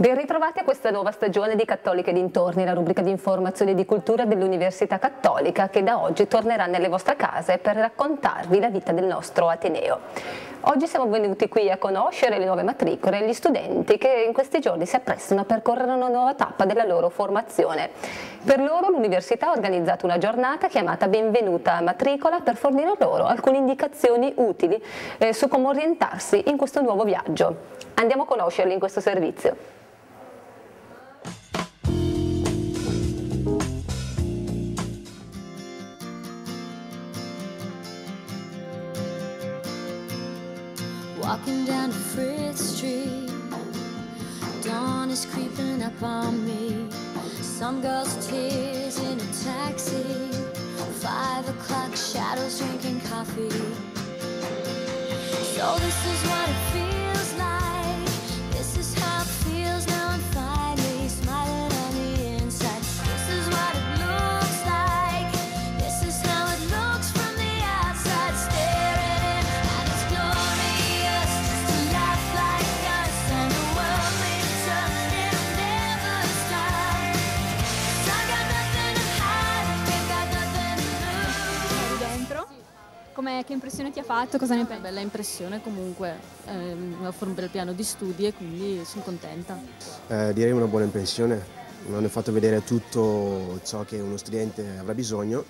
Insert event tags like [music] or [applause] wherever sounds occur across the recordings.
Ben ritrovati a questa nuova stagione di Cattoliche dintorni, la rubrica di informazione e di cultura dell'Università Cattolica che da oggi tornerà nelle vostre case per raccontarvi la vita del nostro Ateneo. Oggi siamo venuti qui a conoscere le nuove matricole e gli studenti che in questi giorni si apprestano a percorrere una nuova tappa della loro formazione. Per loro l'Università ha organizzato una giornata chiamata Benvenuta a matricola per fornire loro alcune indicazioni utili eh, su come orientarsi in questo nuovo viaggio. Andiamo a conoscerli in questo servizio. Walking down Frith Street, dawn is creeping up on me. Some girl's tears in a taxi. Five o'clock shadows drinking coffee. So this is what it feels Che impressione ti ha fatto? Cosa ne Una pensi? bella impressione comunque, eh, mi offre un bel piano di studi e quindi sono contenta. Eh, direi una buona impressione, mi hanno fatto vedere tutto ciò che uno studente avrà bisogno,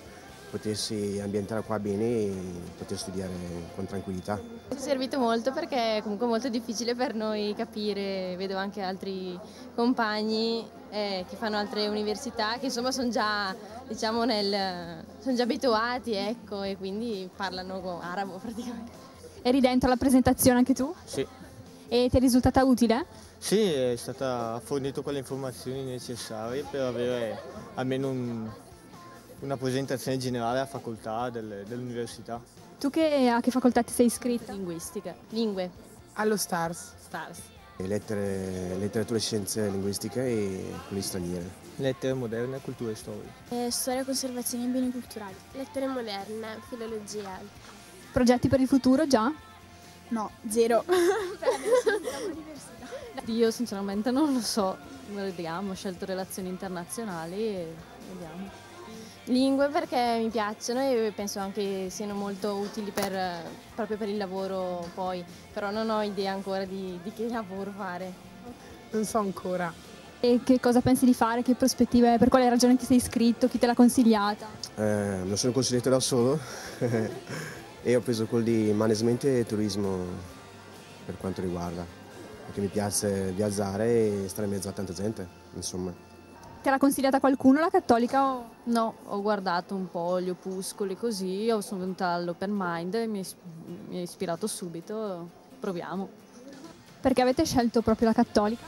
potersi ambientare qua bene e poter studiare con tranquillità. Ci è servito molto perché è comunque molto difficile per noi capire, vedo anche altri compagni eh, che fanno altre università che insomma sono già, diciamo nel, sono già abituati ecco, e quindi parlano arabo praticamente. Eri dentro alla presentazione anche tu? Sì. E ti è risultata utile? Sì, è stata fornito con le informazioni necessarie per avere almeno un- una presentazione generale alla facoltà del- dell'università. Tu che, a che facoltà ti sei iscritta? Linguistica, Lingue. Allo Stars. stars. Lettere, letterature e scienze linguistiche e quelle straniere. Lettere moderne, cultura e storia. storia, conservazione e beni culturali. Lettere moderne, filologia. Progetti per il futuro già? No, zero. [laughs] [laughs] Io sinceramente non lo so, vediamo, ho scelto relazioni internazionali e vediamo. Lingue perché mi piacciono e penso anche siano molto utili per, proprio per il lavoro poi, però non ho idea ancora di, di che lavoro fare. Non so ancora. E che cosa pensi di fare? Che prospettive? Per quale ragione ti sei iscritto? Chi te l'ha consigliata? Eh, me lo sono consigliato da solo [laughs] e ho preso quello di management e turismo per quanto riguarda, perché mi piace viaggiare e stare in mezzo a tanta gente, insomma. Te l'ha consigliata qualcuno la cattolica o... No, ho guardato un po' gli opuscoli così, ho- sono venuta all'open mind e mi è ispirato subito, proviamo. Perché avete scelto proprio la cattolica?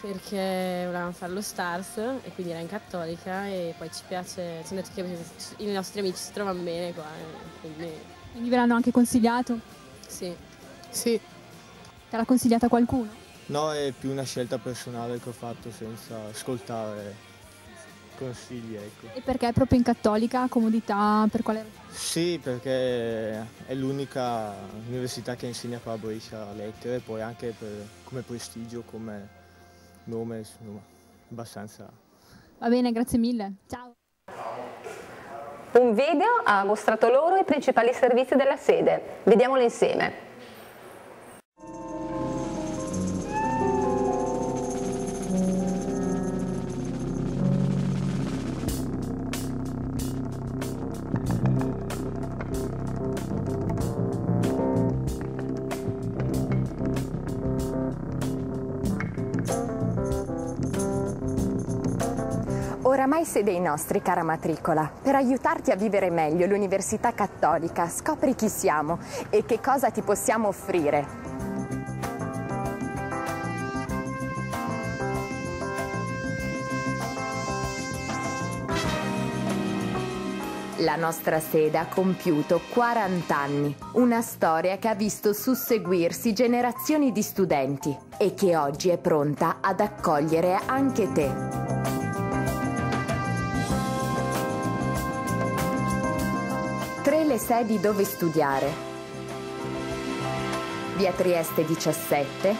Perché volevamo fare lo Stars e quindi era in cattolica e poi ci piace, ci hanno detto che i nostri amici si trovano bene qua, e quindi Quindi ve l'hanno anche consigliato? sì. Sì, Te l'ha consigliata qualcuno? No, è più una scelta personale che ho fatto senza ascoltare consigli, ecco. E perché proprio in cattolica? Comodità? Per quale Sì, perché è l'unica università che insegna qua a Brescia lettere, poi anche per- come prestigio, come nome, insomma, abbastanza Va bene, grazie mille. Ciao. Un video ha mostrato loro i principali servizi della sede. Vediamolo insieme. Oramai sei dei nostri, cara matricola. Per aiutarti a vivere meglio l'Università Cattolica, scopri chi siamo e che cosa ti possiamo offrire. La nostra sede ha compiuto 40 anni, una storia che ha visto susseguirsi generazioni di studenti e che oggi è pronta ad accogliere anche te. Tre le sedi dove studiare. Via Trieste 17,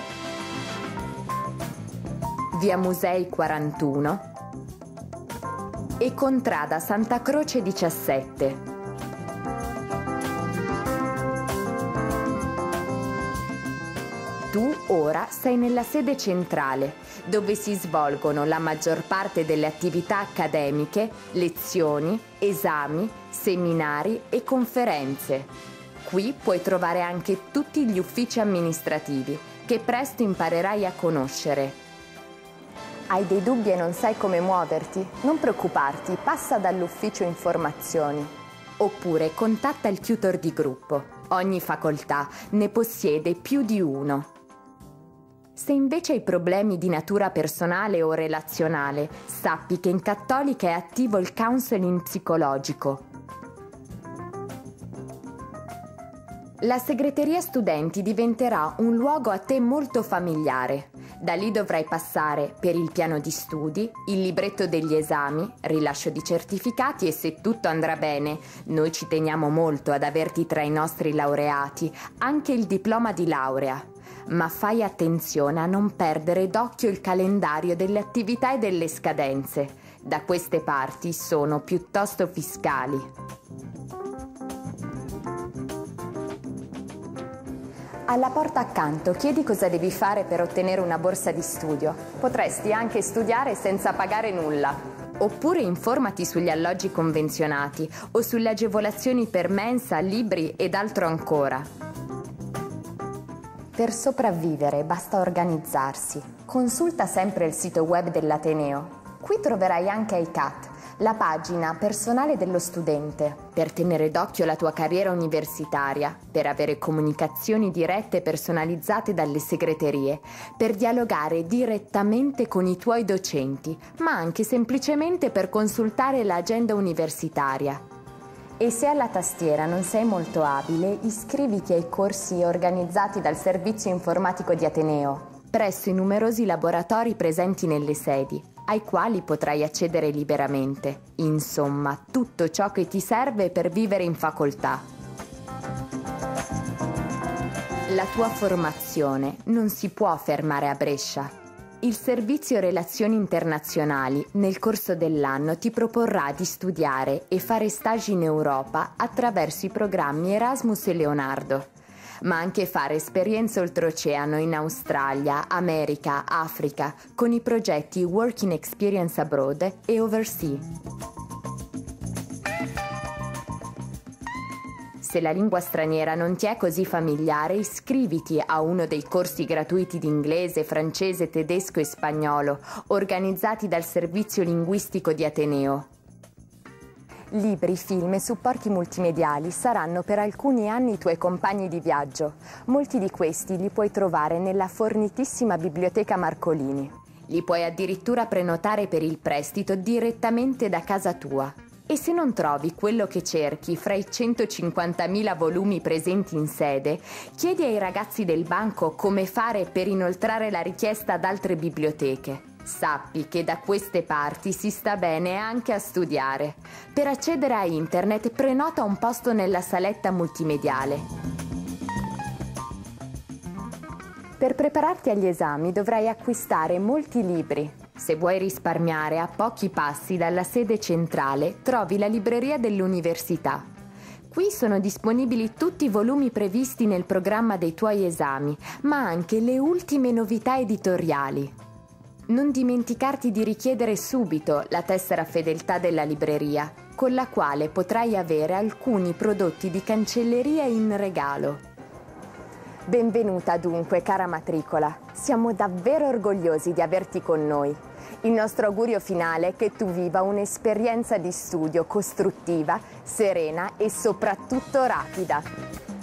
via Musei 41 e Contrada Santa Croce 17. Tu ora sei nella sede centrale, dove si svolgono la maggior parte delle attività accademiche, lezioni, esami, seminari e conferenze. Qui puoi trovare anche tutti gli uffici amministrativi, che presto imparerai a conoscere. Hai dei dubbi e non sai come muoverti? Non preoccuparti, passa dall'ufficio informazioni. Oppure contatta il tutor di gruppo. Ogni facoltà ne possiede più di uno. Se invece hai problemi di natura personale o relazionale, sappi che in Cattolica è attivo il counseling psicologico. La segreteria studenti diventerà un luogo a te molto familiare. Da lì dovrai passare per il piano di studi, il libretto degli esami, rilascio di certificati e se tutto andrà bene, noi ci teniamo molto ad averti tra i nostri laureati, anche il diploma di laurea. Ma fai attenzione a non perdere d'occhio il calendario delle attività e delle scadenze. Da queste parti sono piuttosto fiscali. Alla porta accanto chiedi cosa devi fare per ottenere una borsa di studio. Potresti anche studiare senza pagare nulla. Oppure informati sugli alloggi convenzionati o sulle agevolazioni per mensa, libri ed altro ancora. Per sopravvivere basta organizzarsi. Consulta sempre il sito web dell'Ateneo. Qui troverai anche iCat, la pagina personale dello studente, per tenere d'occhio la tua carriera universitaria, per avere comunicazioni dirette e personalizzate dalle segreterie, per dialogare direttamente con i tuoi docenti, ma anche semplicemente per consultare l'agenda universitaria. E se alla tastiera non sei molto abile, iscriviti ai corsi organizzati dal Servizio Informatico di Ateneo, presso i numerosi laboratori presenti nelle sedi, ai quali potrai accedere liberamente. Insomma, tutto ciò che ti serve per vivere in facoltà. La tua formazione non si può fermare a Brescia. Il Servizio Relazioni Internazionali nel corso dell'anno ti proporrà di studiare e fare stage in Europa attraverso i programmi Erasmus e Leonardo, ma anche fare esperienze oltreoceano in Australia, America, Africa con i progetti Working Experience Abroad e Oversea. Se la lingua straniera non ti è così familiare, iscriviti a uno dei corsi gratuiti di inglese, francese, tedesco e spagnolo, organizzati dal Servizio Linguistico di Ateneo. Libri, film e supporti multimediali saranno per alcuni anni i tuoi compagni di viaggio. Molti di questi li puoi trovare nella fornitissima biblioteca Marcolini. Li puoi addirittura prenotare per il prestito direttamente da casa tua. E se non trovi quello che cerchi fra i 150.000 volumi presenti in sede, chiedi ai ragazzi del banco come fare per inoltrare la richiesta ad altre biblioteche. Sappi che da queste parti si sta bene anche a studiare. Per accedere a internet prenota un posto nella saletta multimediale. Per prepararti agli esami dovrai acquistare molti libri. Se vuoi risparmiare a pochi passi dalla sede centrale, trovi la libreria dell'università. Qui sono disponibili tutti i volumi previsti nel programma dei tuoi esami, ma anche le ultime novità editoriali. Non dimenticarti di richiedere subito la tessera fedeltà della libreria, con la quale potrai avere alcuni prodotti di cancelleria in regalo. Benvenuta dunque, cara matricola. Siamo davvero orgogliosi di averti con noi. Il nostro augurio finale è che tu viva un'esperienza di studio costruttiva, serena e soprattutto rapida.